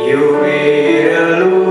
You made a